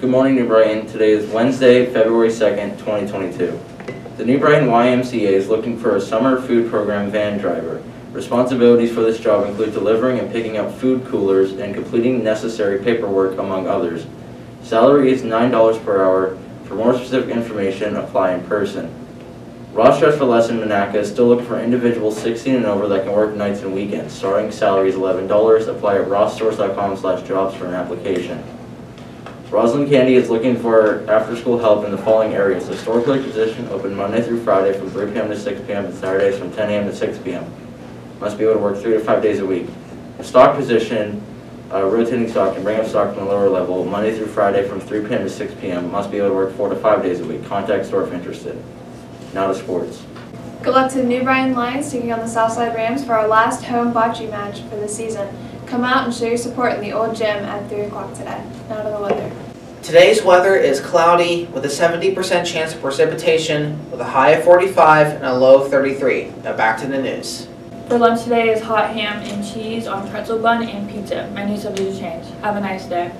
Good morning, New Brighton. Today is Wednesday, February 2nd, 2022. The New Brighton YMCA is looking for a summer food program van driver. Responsibilities for this job include delivering and picking up food coolers and completing necessary paperwork, among others. Salary is $9 per hour. For more specific information, apply in person. Dress for Less in Monaca is still looking for individuals 16 and over that can work nights and weekends. Starting salary is $11. Apply at rossstores.com slash jobs for an application. Rosalind Candy is looking for after-school help in the following areas. The store clerk position open Monday through Friday from 3 p.m. to 6 p.m. and Saturdays from 10 a.m. to 6 p.m. Must be able to work three to five days a week. The stock position, uh, rotating stock and bring up stock from the lower level Monday through Friday from 3 p.m. to 6 p.m. Must be able to work four to five days a week. Contact store if interested. Now to sports. Good luck to the New Brighton Lions taking on the Southside Rams for our last home bocce match for the season. Come out and show your support in the old gym at 3 o'clock today. Now to the weather. Today's weather is cloudy with a 70% chance of precipitation with a high of 45 and a low of 33. Now back to the news. For lunch today is hot ham and cheese on pretzel bun and pizza. Menu subject to change. Have a nice day.